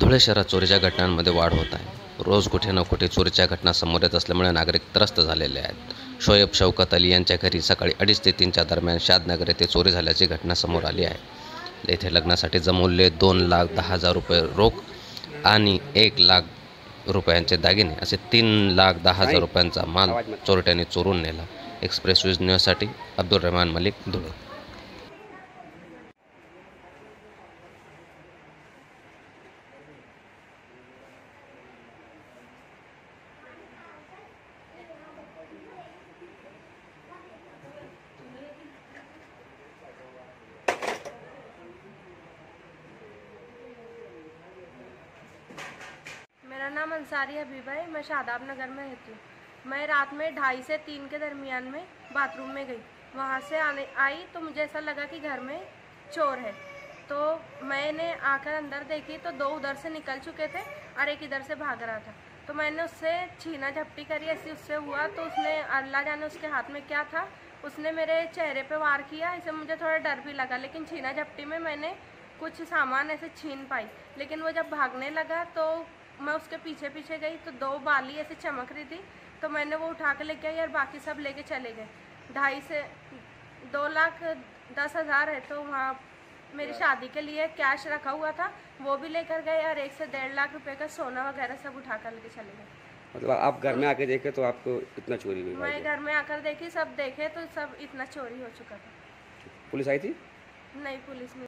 धुळे शहरात चोरीच्या घटनांमध्ये वाढ होत आहे. रोज कुठे ना कुठे चोरीच्या घटना समोर येत असल्यामुळे नागरिक त्रस्त झालेले आहेत. शोएब शौकत अली यांच्या घरी सकाळी अडीच ते तीनच्या दरम्यान शादनगर येथे चोरी झाल्याची घटना समोर आली आहे. येथे लग्नासाठी जमवले दोन लाख दहा हजार रुपये रोख आणि एक लाख रुपयांचे दागिने असे तीन लाख दहा हजार रुपयांचा माल चोरट्याने चोरून नेला. एक्सप्रेस न्यूज न्यूजसाठी अब्दुल रहमान मलिक धुळे. नाम अंसारी हबीबा है मैं शादाब नगर में रहती हूँ। मैं रात में ढाई से तीन के दरमियान में बाथरूम में गई। वहाँ से आने, आई तो मुझे ऐसा लगा कि घर में चोर है। तो मैंने आकर अंदर देखी तो दो उधर से निकल चुके थे और एक इधर से भाग रहा था। तो मैंने उससे छीना झपटी करी, ऐसी उससे हुआ तो उसने अल्लाह जाने उसके हाथ में क्या था, उसने मेरे चेहरे पे वार किया, इसे मुझे थोड़ा डर भी लगा। लेकिन छीना झपटी में मैंने कुछ सामान ऐसे छीन पाई। लेकिन वो जब भागने लगा तो मैं उसके पीछे पीछे गई तो दो बाली ऐसे चमक रही थी तो मैंने वो उठा के लेके आई और बाकी सब लेके चले गए। ढाई से दो लाख दस हज़ार है तो वहाँ मेरी शादी के लिए कैश रखा हुआ था वो भी लेकर गए और एक से डेढ़ लाख रुपए का सोना वगैरह सब उठा कर लेके चले गए। मतलब आप घर में आके देखे तो आपको इतना चोरी हुई मैं घर में आकर देखी सब देखे तो सब इतना चोरी हो चुका था। पुलिस आई थी? नहीं पुलिस नहीं।